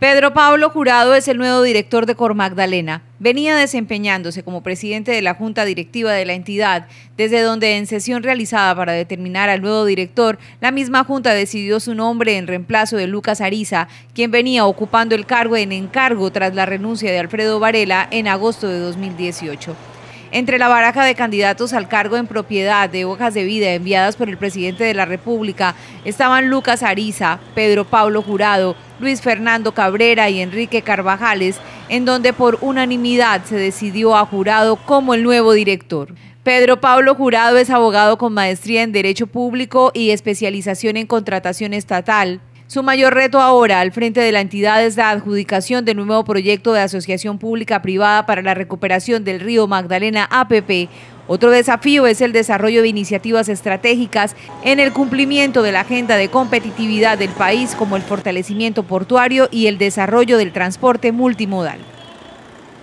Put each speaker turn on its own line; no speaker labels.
Pedro Pablo Jurado es el nuevo director de Cor Magdalena. Venía desempeñándose como presidente de la Junta Directiva de la entidad, desde donde en sesión realizada para determinar al nuevo director, la misma Junta decidió su nombre en reemplazo de Lucas Ariza, quien venía ocupando el cargo en encargo tras la renuncia de Alfredo Varela en agosto de 2018. Entre la baraja de candidatos al cargo en propiedad de hojas de vida enviadas por el presidente de la República estaban Lucas Ariza, Pedro Pablo Jurado, Luis Fernando Cabrera y Enrique Carvajales, en donde por unanimidad se decidió a Jurado como el nuevo director. Pedro Pablo Jurado es abogado con maestría en Derecho Público y especialización en contratación estatal. Su mayor reto ahora al frente de la entidad es la adjudicación del nuevo proyecto de asociación pública privada para la recuperación del río Magdalena APP. Otro desafío es el desarrollo de iniciativas estratégicas en el cumplimiento de la agenda de competitividad del país como el fortalecimiento portuario y el desarrollo del transporte multimodal.